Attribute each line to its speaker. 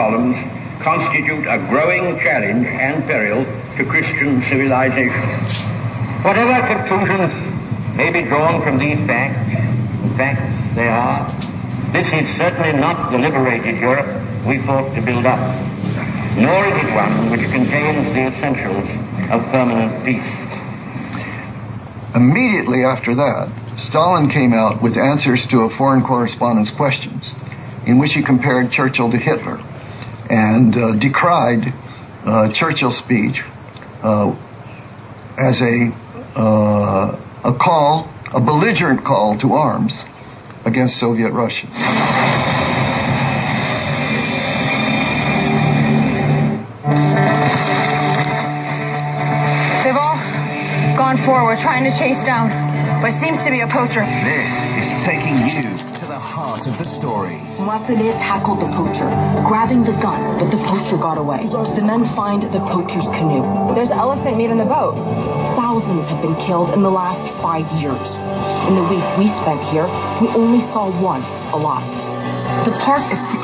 Speaker 1: columns constitute a growing challenge and peril to Christian civilization. Whatever conclusions may be drawn from these facts, in fact they are, this is certainly not the liberated Europe we fought to build up, nor is it one which contains the essentials of permanent peace.
Speaker 2: Immediately after that, Stalin came out with answers to a foreign correspondent's questions, in which he compared Churchill to Hitler and uh, decried uh, Churchill's speech uh, as a uh, a call, a belligerent call to arms against Soviet Russia.
Speaker 3: They've all gone forward trying to chase down what seems to be a poacher.
Speaker 4: This is taking you to the heart of the story.
Speaker 5: Mapele tackled the poacher, grabbing the gun, but the poacher got away. The men find the poacher's canoe.
Speaker 3: There's elephant meat in the boat.
Speaker 5: Thousands have been killed in the last five years. In the week we spent here, we only saw one alive. The park is patrolled.